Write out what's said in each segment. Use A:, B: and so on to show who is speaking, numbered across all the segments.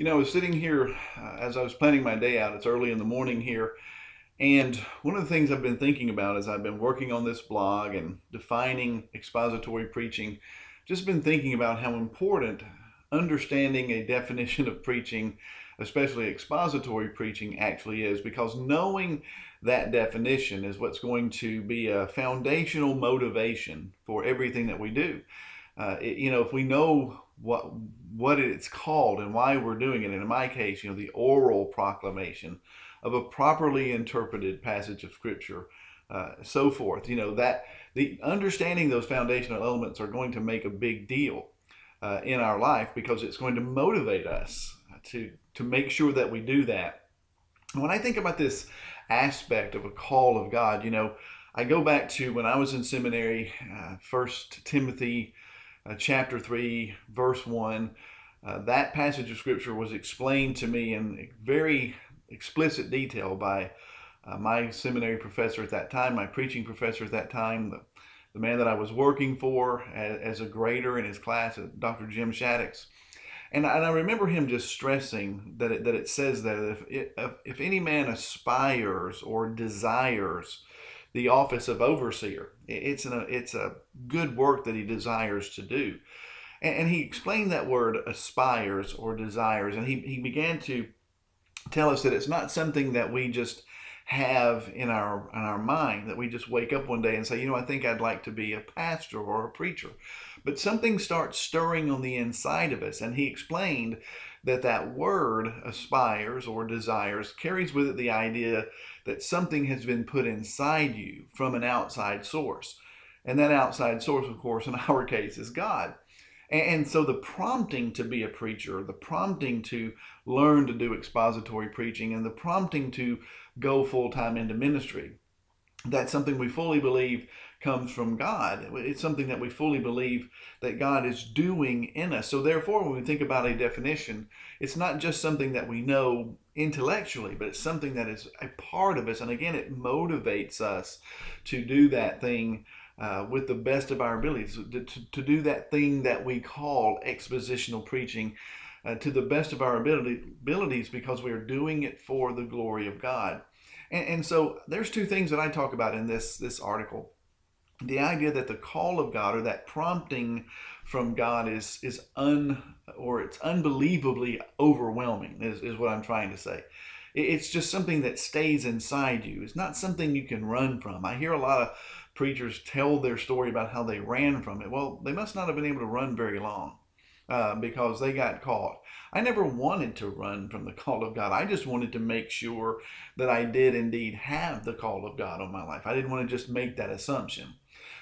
A: You know, I was sitting here uh, as I was planning my day out. It's early in the morning here. And one of the things I've been thinking about as I've been working on this blog and defining expository preaching, just been thinking about how important understanding a definition of preaching, especially expository preaching, actually is, because knowing that definition is what's going to be a foundational motivation for everything that we do. Uh, it, you know, if we know what what it's called and why we're doing it. And in my case, you know, the oral proclamation of a properly interpreted passage of Scripture, uh, so forth. You know that the understanding those foundational elements are going to make a big deal uh, in our life because it's going to motivate us to to make sure that we do that. When I think about this aspect of a call of God, you know, I go back to when I was in seminary, uh, First Timothy uh, chapter 3, verse 1. Uh, that passage of scripture was explained to me in very explicit detail by uh, my seminary professor at that time, my preaching professor at that time, the, the man that I was working for as, as a grader in his class, Dr. Jim Shaddix. And I, and I remember him just stressing that it, that it says that if, if, if any man aspires or desires the office of overseer. It's a it's a good work that he desires to do. And, and he explained that word aspires or desires, and he, he began to tell us that it's not something that we just have in our in our mind that we just wake up one day and say, you know, I think I'd like to be a pastor or a preacher. But something starts stirring on the inside of us. And he explained that that word aspires or desires carries with it the idea that something has been put inside you from an outside source. And that outside source, of course, in our case, is God. And so the prompting to be a preacher, the prompting to learn to do expository preaching, and the prompting to go full time into ministry, that's something we fully believe comes from God. It's something that we fully believe that God is doing in us. So, therefore, when we think about a definition, it's not just something that we know intellectually, but it's something that is a part of us. And again, it motivates us to do that thing uh, with the best of our abilities, to, to, to, do that thing that we call expositional preaching. Uh, to the best of our ability, abilities because we are doing it for the glory of God. And, and so there's two things that I talk about in this, this article the idea that the call of God or that prompting from God is is un or it's unbelievably overwhelming is, is what I'm trying to say. It's just something that stays inside you. It's not something you can run from. I hear a lot of preachers tell their story about how they ran from it. Well, they must not have been able to run very long uh, because they got caught. I never wanted to run from the call of God. I just wanted to make sure that I did indeed have the call of God on my life. I didn't want to just make that assumption.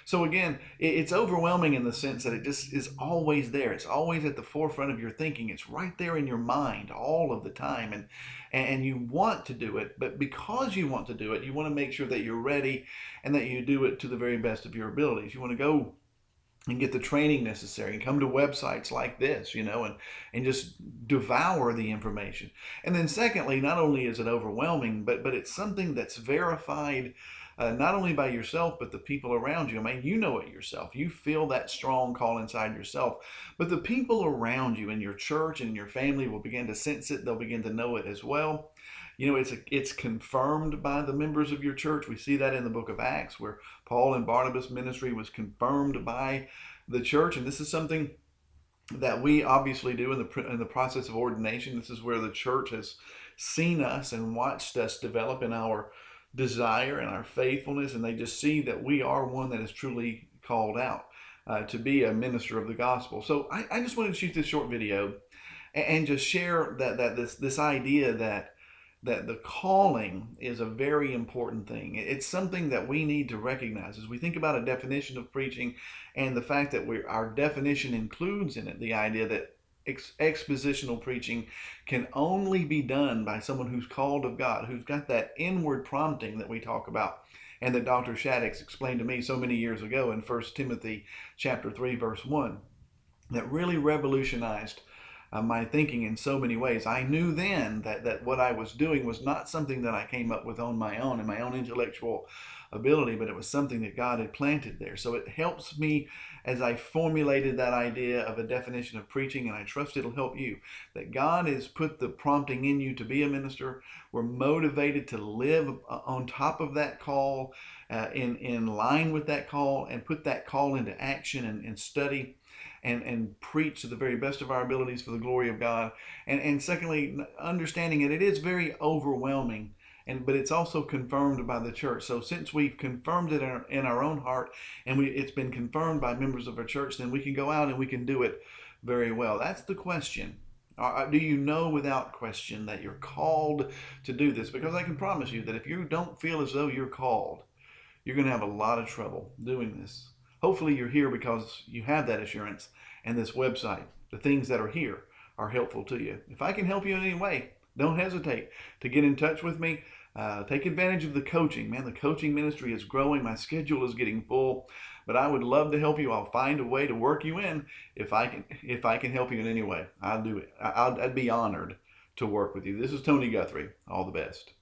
A: So again, it's overwhelming in the sense that it just is always there. It's always at the forefront of your thinking. It's right there in your mind all of the time. And and you want to do it, but because you want to do it, you want to make sure that you're ready and that you do it to the very best of your abilities. You want to go and get the training necessary and come to websites like this, you know, and, and just devour the information. And then secondly, not only is it overwhelming, but but it's something that's verified uh, not only by yourself, but the people around you. I mean, you know it yourself. You feel that strong call inside yourself. But the people around you in your church and your family will begin to sense it. They'll begin to know it as well. You know, it's a, it's confirmed by the members of your church. We see that in the book of Acts, where Paul and Barnabas' ministry was confirmed by the church, and this is something that we obviously do in the in the process of ordination. This is where the church has seen us and watched us develop in our desire and our faithfulness, and they just see that we are one that is truly called out uh, to be a minister of the gospel. So I, I just wanted to shoot this short video and, and just share that that this this idea that that the calling is a very important thing. It's something that we need to recognize as we think about a definition of preaching and the fact that we our definition includes in it the idea that ex- expositional preaching can only be done by someone who's called of God, who's got that inward prompting that we talk about and that Dr. Shaddix explained to me so many years ago in 1 Timothy chapter 3 verse 1 that really revolutionized uh, my thinking in so many ways. I knew then that, that what I was doing was not something that I came up with on my own and my own intellectual ability, but it was something that God had planted there. So it helps me as I formulated that idea of a definition of preaching, and I trust it'll help you. That God has put the prompting in you to be a minister. We're motivated to live on top of that call, uh, in, in line with that call, and put that call into action and, and study and, and preach to the very best of our abilities for the glory of God. And, and secondly, understanding it, it is very overwhelming. And, but it's also confirmed by the church. So since we've confirmed it in our, in our own heart, and we, it's been confirmed by members of our church, then we can go out and we can do it very well. That's the question. Do you know without question that you're called to do this? Because I can promise you that if you don't feel as though you're called, you're going to have a lot of trouble doing this. Hopefully, you're here because you have that assurance, and this website, the things that are here, are helpful to you. If I can help you in any way, don't hesitate to get in touch with me. Uh, take advantage of the coaching. Man, the coaching ministry is growing. My schedule is getting full, but I would love to help you. I'll find a way to work you in if I can. If I can help you in any way, I'll do it. I'll, I'd be honored to work with you. This is Tony Guthrie. All the best.